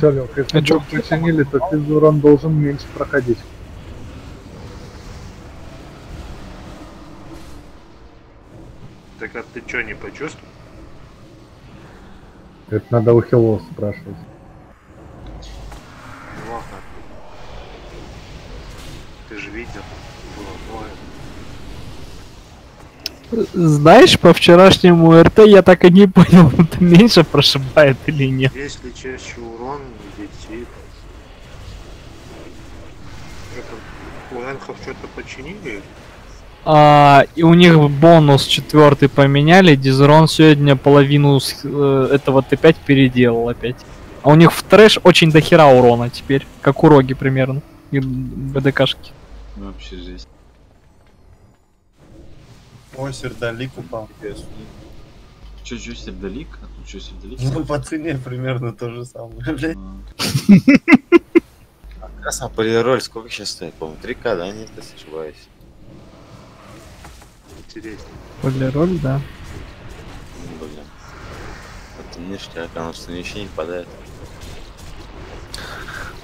Все, Лёх, если А чё? бы починили, то физурон должен меньше проходить. Так а ты чё, не почувствовал? Это надо у Хилов спрашивать. Ладно. Ты же видел. Было двое. Знаешь, по вчерашнему РТ я так и не понял, это меньше прошибает или нет. Если чаще урон летит. Это у энхов что-то починили? А, и у них бонус четвертый поменяли, Дизрон сегодня половину с- э, этого Т5 переделал опять. А у них в трэш очень дохера урона теперь, как у Роги примерно, и БДКшки. Вообще жесть. Ой, сердолик упал. Чё, чё, сердолик? А тут чё, сердолик? Ну, по цене примерно то же самое. блядь. А, Красный полироль сколько сейчас стоит? По-моему, 3К, да? Нет, если не ошибаюсь. Интересно. Полироль, да. Блин. Это ништяк, оно что ничего не попадает.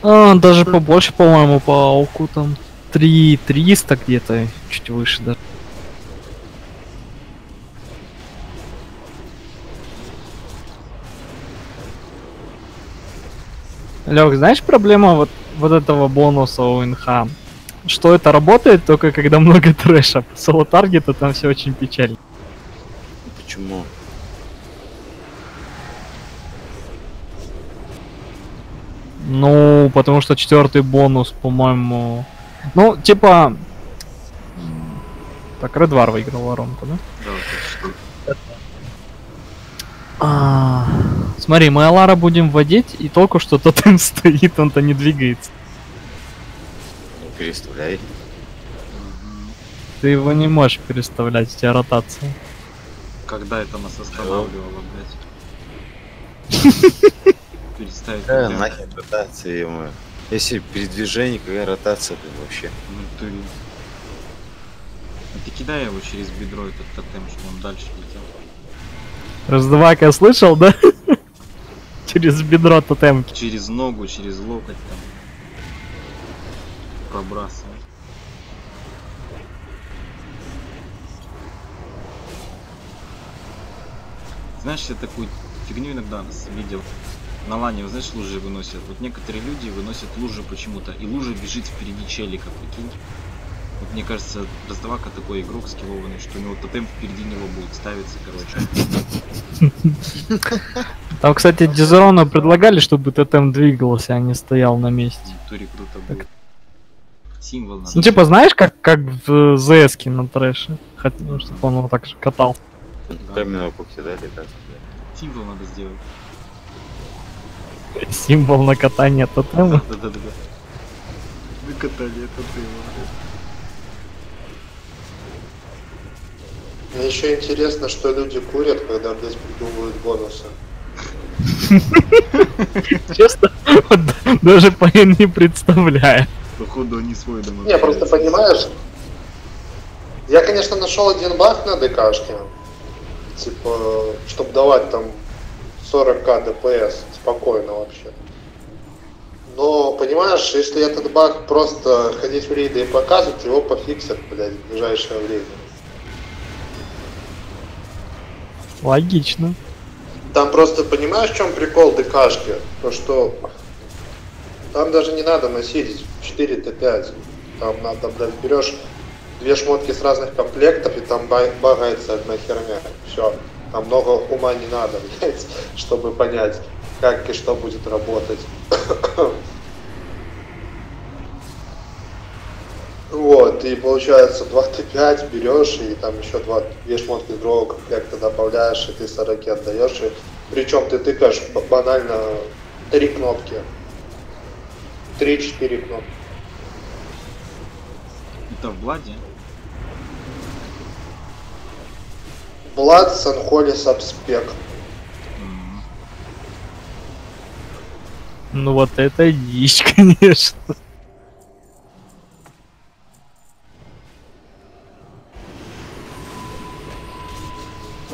А, даже побольше, по-моему, по ауку там. 3 300 где-то, чуть выше даже. Лех, знаешь проблема вот, вот этого бонуса у НХ? Что это работает только когда много трэша. Соло таргета там все очень печально. Почему? Ну, потому что четвертый бонус, по-моему. Ну, типа. Так, Редвар выиграл воронку, да? Да? А, смотри, мы Алара будем вводить, и только что тотем стоит, он-то не двигается. Ну, переставляй. Ты его не можешь переставлять, у тебя ротация. Когда это нас останавливало, блядь? Переставить. Тотем. нахер ротация, ему? Если передвижение, какая ротация, блин, вообще? Ну, ты... А ты кидай его через бедро, этот тотем, чтобы он дальше летел. Раздавака слышал, да? Через бедро тотемки. Через ногу, через локоть там. Пробрасывай. Знаешь, я такую фигню иногда видел. На лане, знаешь, лужи выносят. Вот некоторые люди выносят лужи почему-то, и лужа бежит впереди челика, прикинь. Вот мне кажется, раздавака такой игрок скиллованный, что у него тотем впереди него будет ставиться, короче. Там, кстати, Дизерону предлагали, чтобы тотем двигался, а не стоял на месте. Туре круто будет. Символ надо. Ну, типа, знаешь, как, как в ЗС на трэше? Хотя, ну, чтобы он вот так же катал. Каменного когтя, да, или как? Символ надо сделать. Символ на катание тотема. Да-да-да. Выкатали это ты. Мне еще интересно, что люди курят, когда блядь, придумывают бонусы. Честно, даже по не представляю. Походу они свой дом Не, просто понимаешь, я, конечно, нашел один баг на ДКшке, типа, чтобы давать там 40к ДПС спокойно вообще. Но, понимаешь, если этот баг просто ходить в рейды и показывать, его пофиксят, блядь, в ближайшее время. Логично. Там просто, понимаешь, в чем прикол ДКшки? То, что там даже не надо носить 4 Т5. Там надо, блядь, берешь две шмотки с разных комплектов, и там ба- багается одна херня. Все. Там много ума не надо, блядь, чтобы понять, как и что будет работать. И получается 2 Т5 берешь, и там еще два, две шмотки другого комплекта добавляешь, и ты 40 отдаешь, и причем ты тыкаешь банально три кнопки. Три-четыре кнопки. Это в Бладе? Влад Санхоли Сабспек. М, Ну вот это дичь, конечно.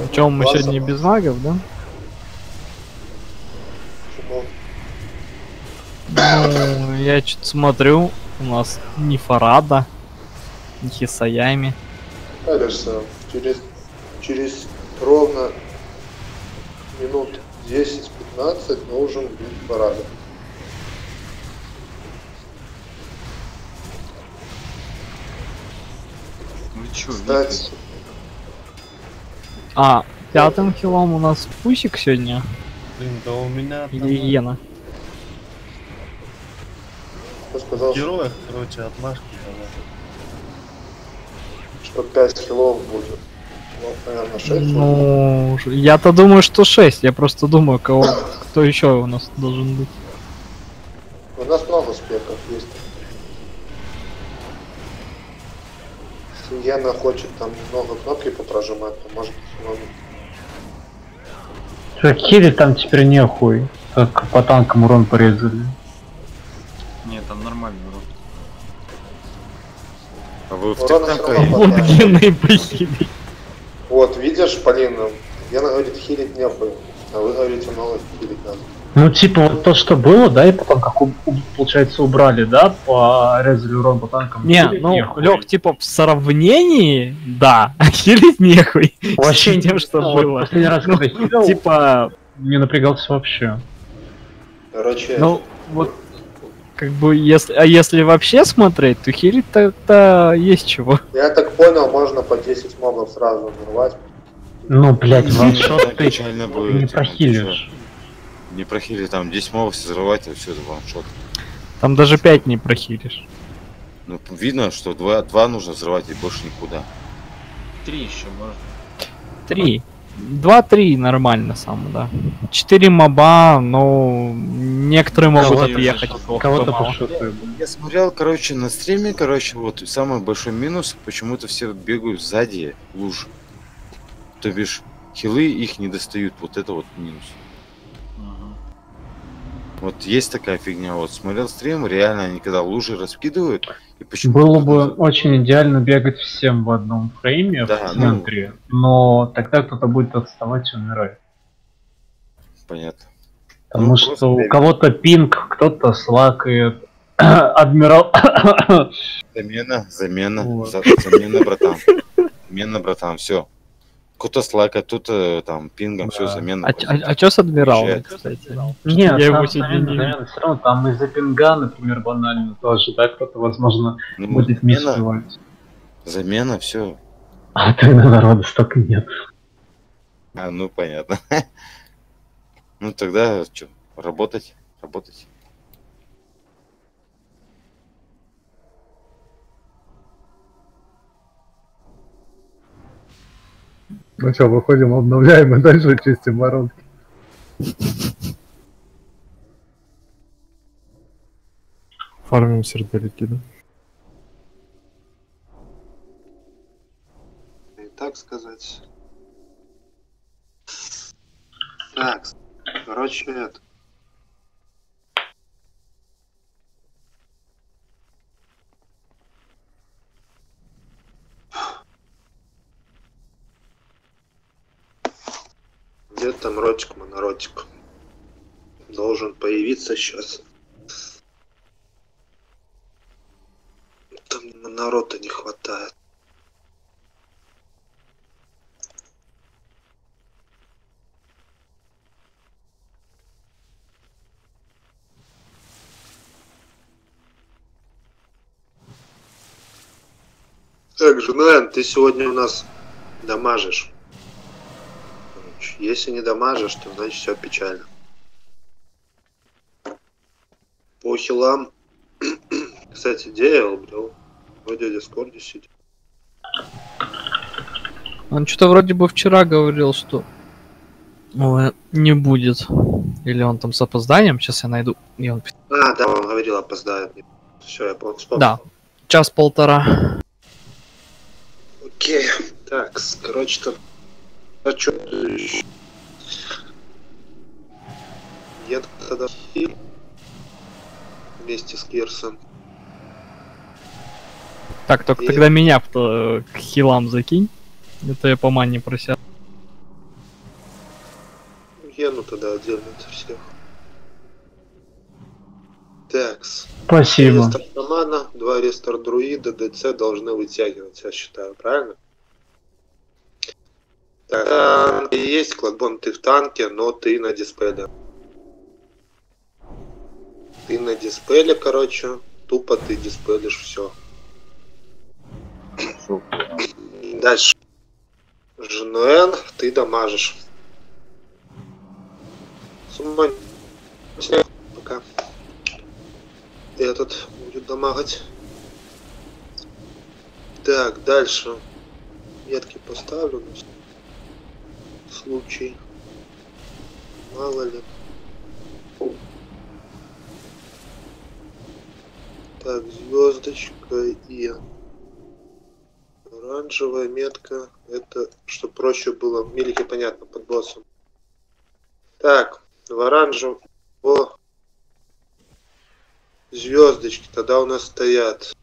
Ну чё, мы сегодня без магов, да? Ну, я что-то смотрю, у нас ни Фарада, ни Хисаями. Кажется, через, через ровно минут 10-15 должен быть парада. Вы чё, Кстати, А, пятым хилом у нас Пусик сегодня, Блин, да у меня там или Иена. кто сказал, в героях, короче, отмашки давай. что 5 хилов будет? Ну, наверное, 6. Ну, ж- я-то думаю, что 6. Я просто думаю, кого, кто еще у нас должен быть. У нас много спеков есть. Яна хочет там много кнопки попрожимать, то может Что, хилить там теперь нехуй. Как по танкам урон порезали. Нет, там нормальный урон. А вы в равно Вот хватает. генные похили. Вот, видишь, Полин, Яна говорит, хилить нехуй. А вы говорите, много хилить надо. Ну, типа, вот то, что было, да, и потом, как, у- у- получается, убрали, да, порезали урон по танкам. Не, Хилить ну, нехуй. Лех, типа в сравнении, да, а хилить нехуй. Вообще тем, что ну, вот было. Последний раз, Ну, когда хилил, Типа, не напрягался вообще. Короче, ну, вот, как бы, если, а если вообще смотреть, то хилить тогда есть чего. я так понял, можно по 10 мобов сразу нарвать. Ну, блядь, ваншот ты не ну, прохилишь. Не прохили, там 10 мобов взрывать, а все это ваншот. Там даже 5 не прохилишь. Ну, видно, что два, два нужно взрывать и больше никуда. Три еще можно. 3. 2-3 нормально сам, да. 4 моба, ну, некоторые могут Кого-то отъехать. Кого-то пошутил. Я смотрел, короче, на стриме, короче, вот самый большой минус, почему-то все бегают сзади луж. То бишь, хилы их не достают, вот это вот минус. Вот есть такая фигня, вот смотрел стрим, реально они когда лужи раскидывают, и почему Было бы очень идеально бегать всем в одном фрейме Да, в ну. центре, но тогда кто-то будет отставать и умирать. Понятно. Потому Ну, что у кого-то пинг, кто-то слакает. Адмирал... Замена, замена, Вот. за- замена, братан. Замена, братан, все. Кто-то слакает, кто-то там пингом, все, Да. замена. А, чё- а, чё с адмиралом, кстати? Нет, Я его не наверное, все равно там из-за пинга, например, банально тоже, да, кто-то, возможно, Ну, будет замена, успевать. замена, все. А тогда народа столько нет. А, ну понятно. Ну тогда что, работать, работать. Ну что, выходим, обновляем и дальше чистим воронки. Фармим сердолики, да? И так сказать. Так, короче, это. Где там ротик, моноротик? Должен появиться сейчас. Там монорота не хватает. Так, Жунен, ты сегодня у нас дамажишь. Если не дамажишь, то значит все печально. Хилам. Кстати, где я убрал? Вроде в Дискорде сидит. Он что-то вроде бы вчера говорил, что ну, не будет. Или он там с опозданием, сейчас я найду. И он А, да, он говорил, опоздает. Все, я вспомнил. Да, час-полтора. Окей. Так, короче, там... А ещё? Я тогда вместе с Кирсом. Так, только И- тогда меня э, к хилам закинь. Это я по мане просил. Ену тогда отдельно от всех. Такс. Спасибо. Рестор шамана, два рестор друида, ДЦ должны вытягиваться, я считаю, правильно? Так, есть, Кладбон, ты в танке, но ты на дисплее. Ты на дисплее, короче, тупо ты дисплеишь все. Дальше. Женуэн, ты дамажишь. Суммань. Пока. Этот будет дамагать. Так, дальше. Метки поставлю случай. Мало ли. Так, звездочка и оранжевая метка. Это, что проще было. Милики понятно, под боссом. Так, в оранжевом... Звездочки тогда у нас стоят.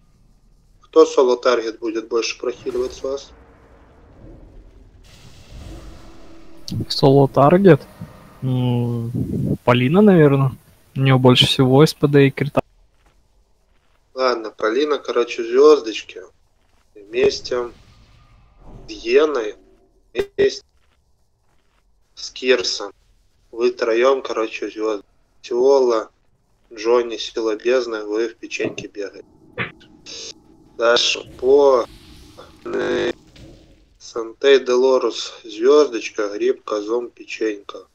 Кто соло таргет будет больше прохиливать с вас? Соло таргет. М, Полина, наверное. У нее больше всего СПД и крита. Ладно, Полина, короче, звездочки. Вместе с Йеной, вместе с Кирсом. Вы троем, короче, звезды. Тиола, Джонни, Сила Бездны, вы в печеньке бегаете. Дальше по Сантей Делорус, звездочка, гриб, козом, печенька.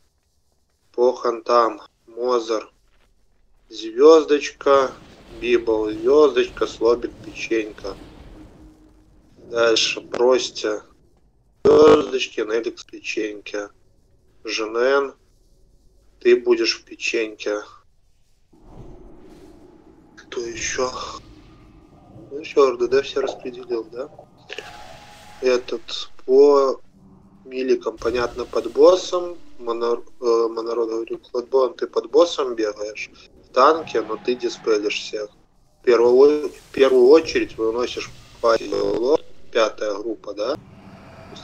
По хантам, Мозер, звездочка, Библ, звездочка, слобик, печенька. Дальше Простя, звездочки, Неликс, печеньки. Женен, ты будешь в печеньке. Кто еще? Ну еще РДД все распределил, да? Этот по миликам, понятно, под боссом. Монор, э, Монород говорю, Кладбон, ты под боссом бегаешь в танке, но ты диспелишь всех. В первую, в первую очередь выносишь патило, пятая группа, да?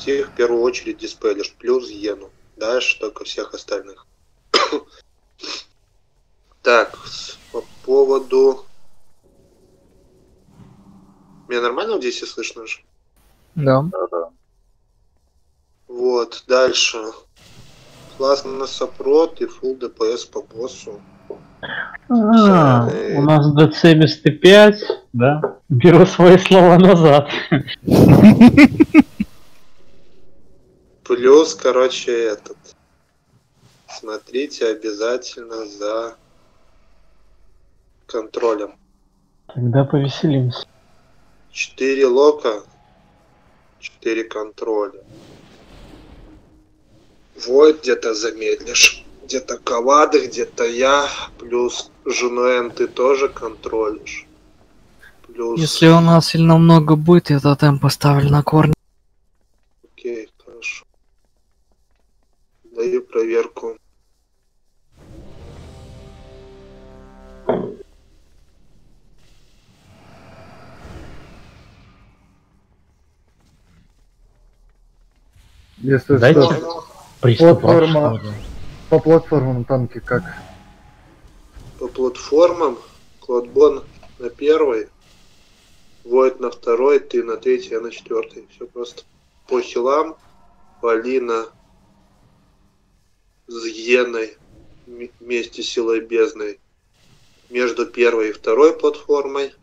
Их в первую очередь диспелишь, плюс Йену. Дальше только всех остальных. Так, по поводу... Меня нормально здесь все слышно же? Да. Вот, дальше. Классно на сопрот и full ДПС по боссу. А, у нас D75, да? Беру свои слова назад. Плюс, короче, этот. Смотрите обязательно за контролем. Тогда повеселимся. 4 лока, 4 контроля. Вот где-то замедлишь. Где-то Кавады, где-то я. Плюс Жунуэн ты тоже контролишь. Плюс... Если у нас сильно много будет, я тотем поставлю на корни. Окей, хорошо. Даю проверку. Если Дайте что, приступ. Платформа. что. По платформам танки как? По платформам Кладбон на первой, Войд на второй, ты на третьей, я на четвертой. Все просто. По хилам Полина с Йеной м- вместе с силой бездной между первой и второй платформой.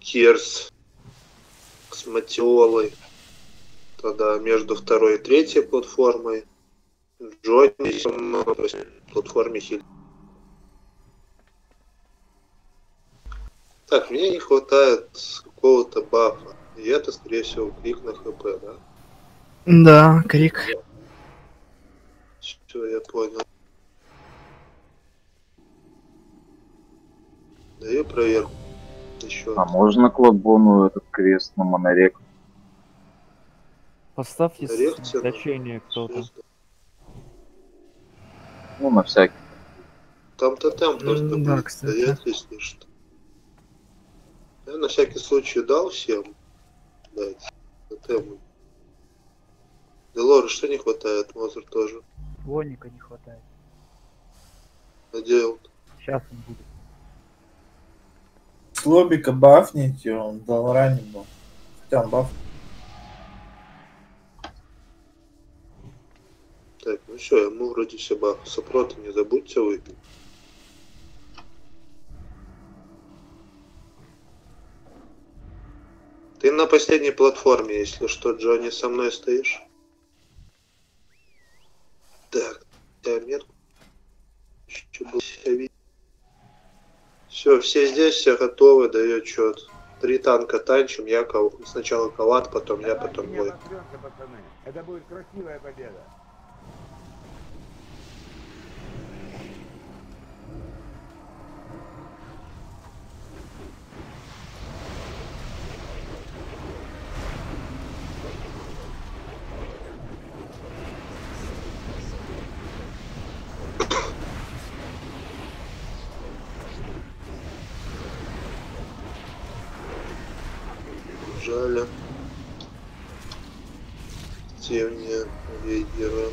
Кирс с Матиолой тогда между второй и третьей платформой. Джонни со мной, то есть в платформе хиль. Так, мне не хватает какого-то бафа. И это, скорее всего, крик на хп, да? Да, крик. Все, я понял. Даю проверку. Еще. А можно Кладбону этот крест на монорек? Поставьте значение кто-то. Ну, на всякий. Там тотем просто М, да, будет стоять, если что. Я на всякий случай дал всем дать тотемы. Делора, что не хватает? Мозер тоже. Воника не хватает. Надел. Сейчас он будет. С лобика бафните, он дал ранен был. Хотя он баф. Все, ему вроде все баф. Сопроты не забудьте выпить. Ты на последней платформе, если что, Джонни, со мной стоишь? Так, я метку. Все, все здесь, все готовы, даю отчет. Три танка танчим, я сначала калат, потом я, потом бой. Это будет красивая победа. Жаль. Темня, Вейгера.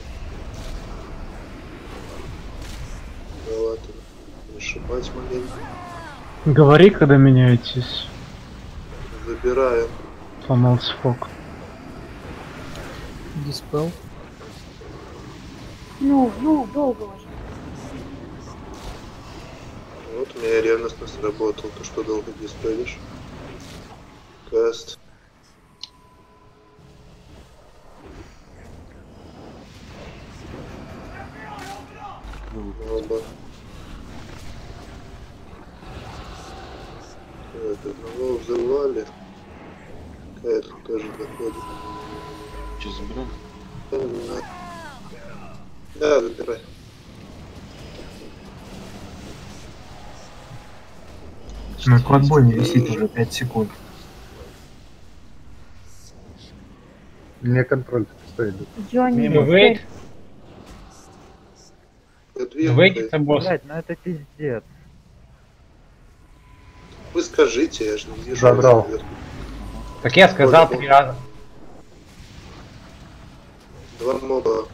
Давай, нажимать маленько. Говори, когда меняетесь. Забираем. Фок. Диспел. Ну, ну, долго уже. Вот у меня ревностно сработал. Ты что долго диспелишь? Каст. Оба. Так, одного взорвали. Какая-то тоже доходит. Че, заберем? Да. Да, забирай. На квадбоне висит уже 5 секунд. Мне контроль стоит. Джонни, Ну, вейт. Подвинутый. босс. Блять, ну это пиздец. Вы скажите, я же не вижу. Забрал. Так я сказал три раза. Два моба.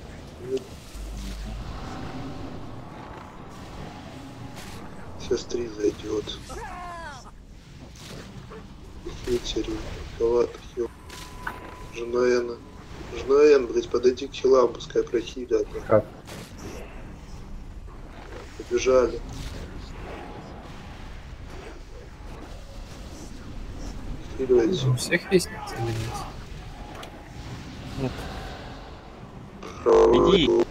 Сейчас три зайдет. Хитери, Калата, хил. Жена Эна. Жена Эн, блядь, подойди к хилам, пускай прохилят. Как? Побежали. Хиливайте. У всех есть или нет? Нет. Иди.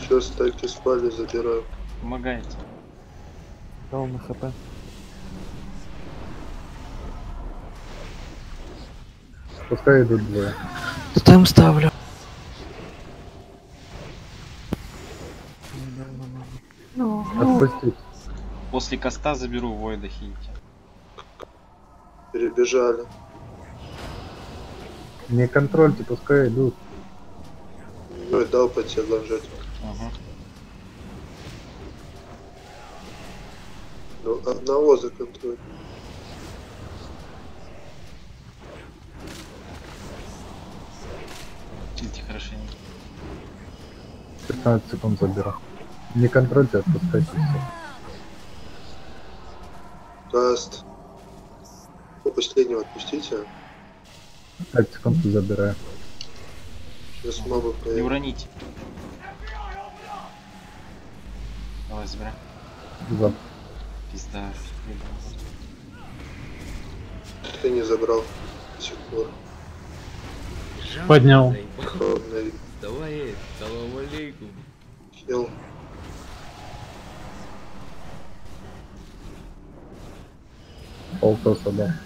Сейчас так и спали, забираю. Помогайте. Дал на хп. Пускай идут двое. Там ставлю. ну, ну, Отпустить. После коста заберу Войда хилите. Перебежали. Не контрольте, пускай идут. Ну и дал по тебе ложить. Ага. Ну, одного за контроль. 15 секунд заберу. Не контрольте, отпускайте все. Каст. По последнего отпустите. 5 секунд забираю. Сейчас мобы Не уроните. Давай, забирай. За. Пизда. Ты не забрал до сих пор. Поднял. Холодный Давай, салам алейкум. хил. Полтоса, да.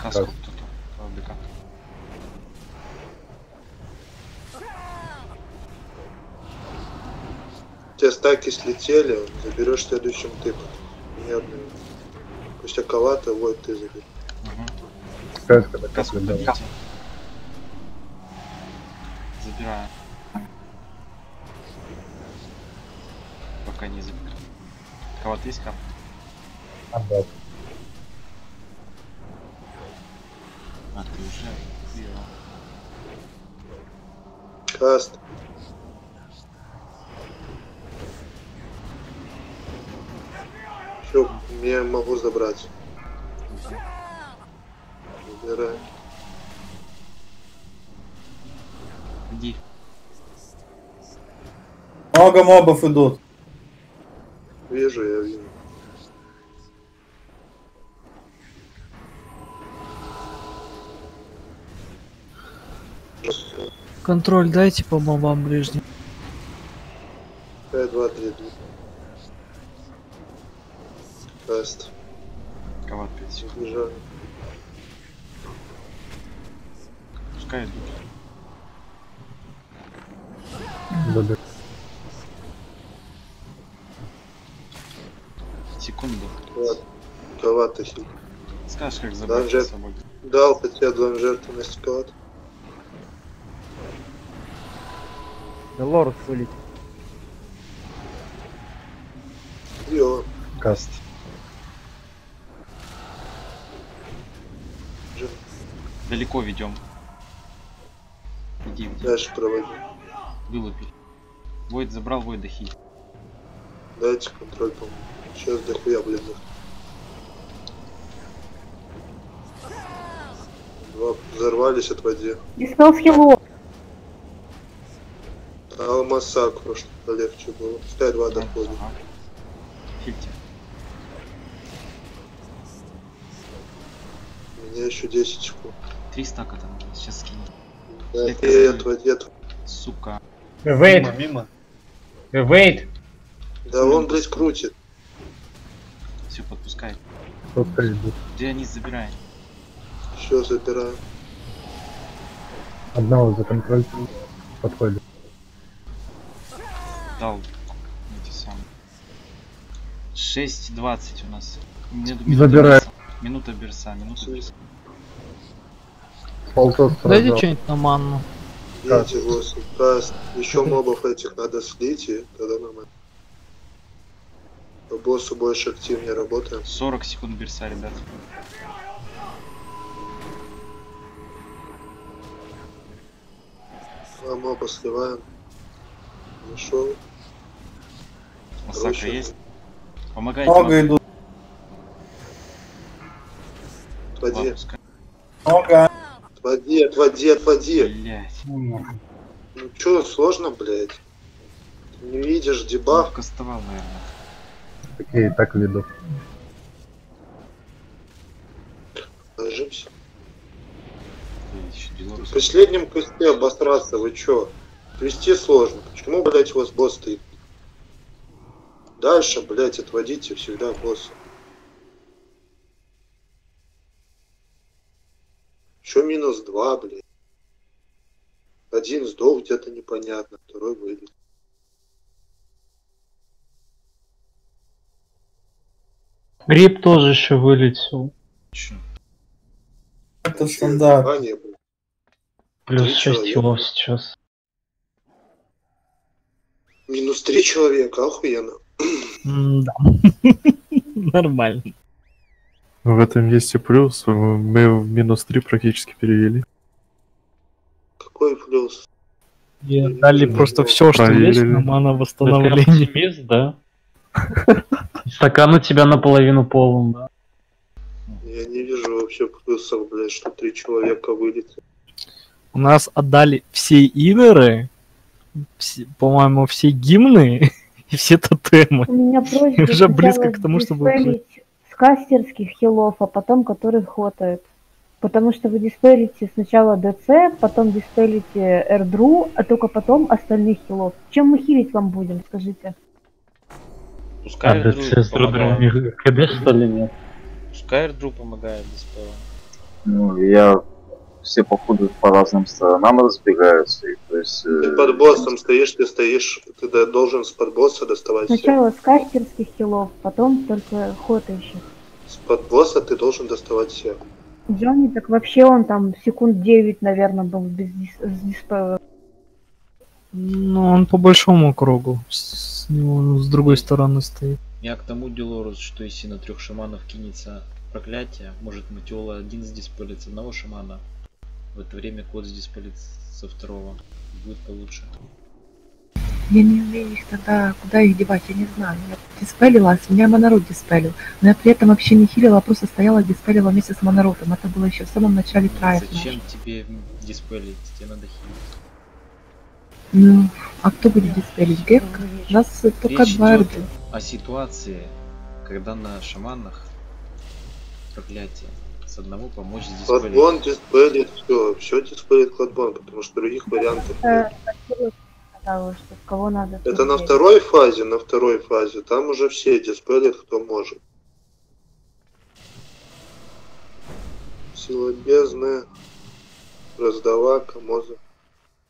Каску кто-то. У тебя стаки слетели, заберешь следующим ты. Нервный. Пусть Акалата, вот ты заберешь. Каска, да, каска, да. Забираю. Пока не забираю. Кого-то есть? Отдал. А, ты уже сделал. Каст. Все, я могу забрать. Иди. Много мобов идут. Вижу, я вижу. Контроль дайте по мобам ближним. 5, 2, 3, 2. Каст. Коват 5 секунд. Убежали. Пускай идут. Забер. Секунду. Вот. Скажешь, как забрать Данжер. свободу. Дал хотя два жертвенности коват. Лорд вылетит. Йо. Каст. Далеко ведем. Иди. Дальше проводи. Вылупи. Войд забрал, Войд дохи. Дайте контроль, по-моему. Сейчас дохуя, блин. Два взорвались, отводи. Диспел хилов. Алмаз сакру, что легче было. Пускай два доходит. Хильте. У меня еще 10 секунд. Три стака там. Сейчас скину. Отводи, отводи. Сука. Вейт, Мимо. вейт. Да он, блядь, крутит. Все, подпускай. Они забирай? Все, забираю. Одного за контроль подходит. Дал эти самые. 6.20 у нас. Берса. Минута берса, минута берса. Полтос Дайте что-нибудь на манну. Видите, 8. Каст. Еще мобов этих надо слить, и тогда нормально. По боссу больше активнее работаем. 40 секунд берса, ребят. Два моба сливаем. Нашел. Масака Короче, есть? Помогайте. Много идут. Пускай. Много. Отводи, отводи, отводи. Блять. Ну чё, сложно, блядь? Ты не видишь дебаф? Кастовал, наверное. Такие и так веду. Ложимся. В последнем квесте обосраться, вы чё? Вести сложно. Почему, блядь, у вас босс стоит? Дальше, блядь, отводите всегда босса. Чё минус два, блядь? Один сдох где-то непонятно, второй вылет. Гриб тоже еще вылетел. Чё? Это стандарт. А, не было. Плюс Три 6 человека. хилов сейчас. Минус три человека, охуенно. Да. Нормально. В этом есть и плюс. Мы в минус 3 практически перевели. Какой плюс? И дали просто все, что есть на мана восстановление. оптимист, да? Стакан у тебя наполовину полон, да? Я не вижу вообще плюсов, блядь, что три человека вылетят. У нас отдали все инеры, по-моему, все гимны и все тотемы. У меня просьба Уже близко к тому, чтобы диспелить с кастерских хилов, а потом которых хватает. Потому что вы диспелите сначала ДЦ, потом диспелите Эрдру, а только потом остальных хилов. Чем мы хилить вам будем, скажите? Пускай А Эрдру ДЦ с другими КД что ли нет? Пускай Эрдру помогает диспелом. Ну, я все походу по разным сторонам разбегаются. И, то есть, Ты э, под боссом стоишь, ты стоишь, ты должен с под босса доставать всех. Сначала с кастерских хилов, потом только хотающих. С под босса ты должен доставать всех. Джонни, так вообще он там секунд 9, наверное, был без дис- с диспела. Ну, он по большому кругу. С него с другой стороны стоит. Я к тому Делорус, что если на трех шаманов кинется проклятие, может Матиола один сдиспелит с одного шамана, в это время кот сдиспелит со второго. Будет получше. Я не умею их тогда, куда их девать, я не знаю. Я диспелила, с меня монород диспелил. Но я при этом вообще не хилила, а просто стояла и диспелила вместе с монородом. Это было еще в самом начале трая. Зачем тебе диспелить? Тебе надо хилить. Ну, а кто будет диспелить? Гекка? У нас только два идет РД. о ситуации, когда на шаманах проклятие. С одного помочь диспелить. Кладбон диспелит, все, все диспелит кладбон, потому что других вариантов нет. Кого надо. Это на второй фазе, на второй фазе, там уже все диспелят, кто может. Сила бездны, раздавака, моза,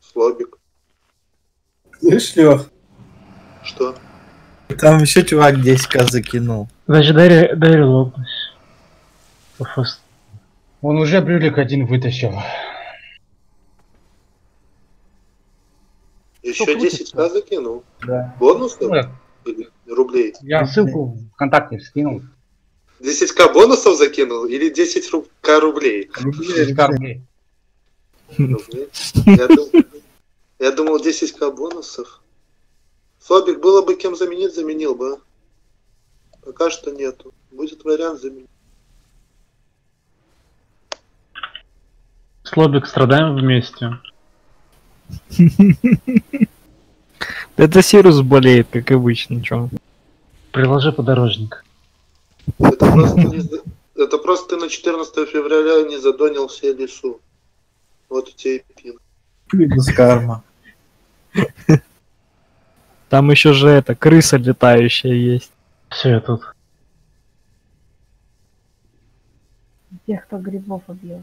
слобик. Слышь, Лех, Что? там еще чувак 10к закинул. Значит, дай, дай лопнуть. Пофаст. Он уже брюлик один вытащил. Еще 10к закинул? Да. Бонусов? Ну, я- Или рублей? Я ссылку ВКонтакте скинул. 10к бонусов закинул или 10к рублей? 10к рублей. Рублей? Я дум- Я думал 10к бонусов. Слабик было бы кем заменить, заменил бы. Пока что нету. Будет вариант заменить. Слобик, страдаем вместе. Это Сирус болеет, как обычно, чё. Приложи подорожник. Это просто, не за- это просто ты на 14 февраля не задонил все лесу. Вот у тебя и пин. Плюс карма. Там еще же это, крыса летающая есть. Все, я тут. Тех, кто грибов убьет.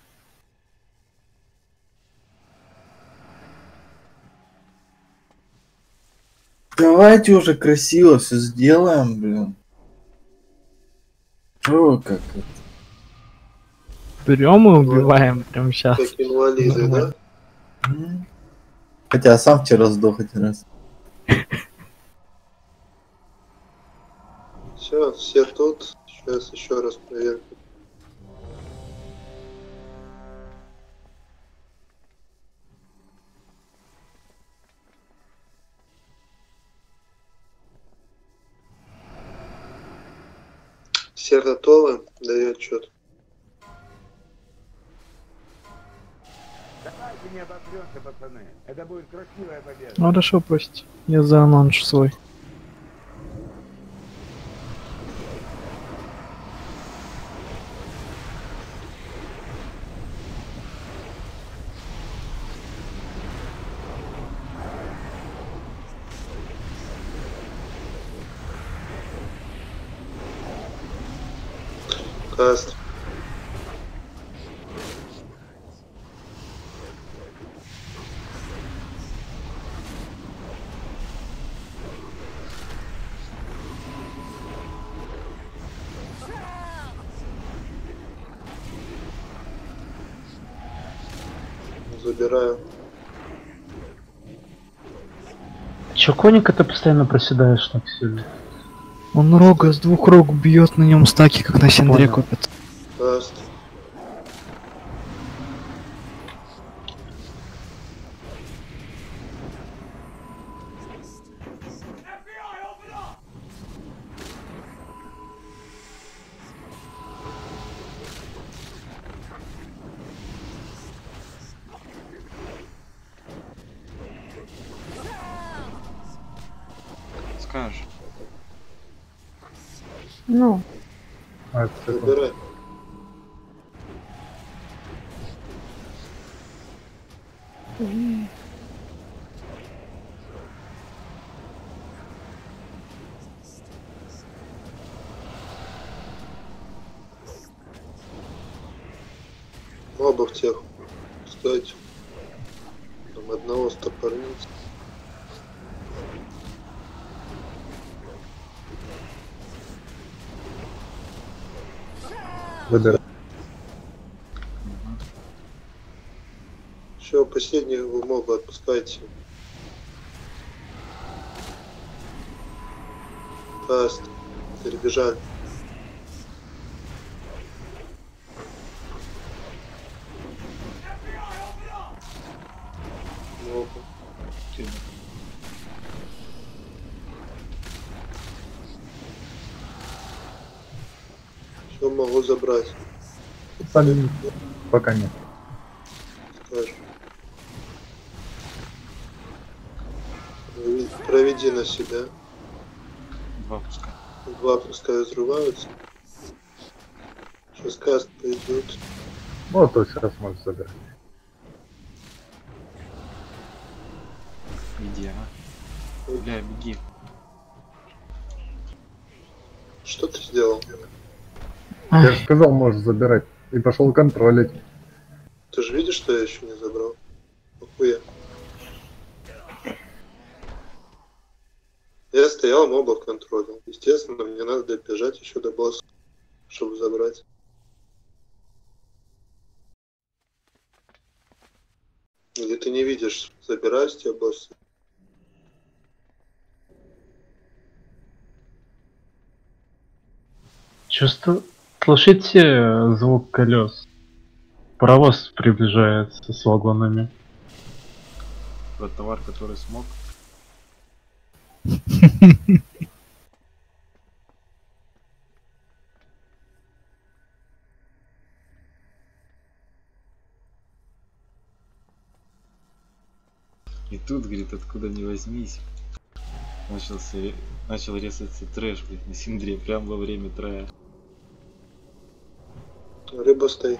Давайте уже красиво все сделаем, блин. О, как это. Берем и убиваем прямо сейчас. Как инвалиды, да? Хотя сам вчера сдох один раз. Все, все тут. Сейчас еще раз проверку. Все готовы? Даю отчет. Давайте не обосремся, пацаны. Это будет красивая победа. Ну, Хорошо, прости. Я за анонс свой. Каст. Забираю. Че, коника ты постоянно проседаешь так сильно? Он рога с двух рог бьет на нем стаки, как на синдре Понял. копят. Скажешь. Ну, м, Мобов тех. бы отпускать. Таст. Перебежали. Что могу забрать? Пока нет. Проведи на себя. Два пускай. Два пускай взрываются. Сейчас каст пойдет. Ну, то сейчас можешь забирать. Иди, а. Бля, беги. Что ты сделал? Я же сказал, можешь забирать. И пошел контролить. Ты же видишь, что я еще не забрал? Охуя. Стоял, мобов контролил. Естественно, мне надо добежать еще до босса, чтобы забрать. Или ты не видишь, забираешь тебя босса. Чувство... Слышите звук колес? Паровоз приближается с вагонами. Про товар, который смог. И тут, говорит, откуда не возьмись, начался, начал резаться трэш, блядь, на синдре, прям во время трая. Рыба стоит.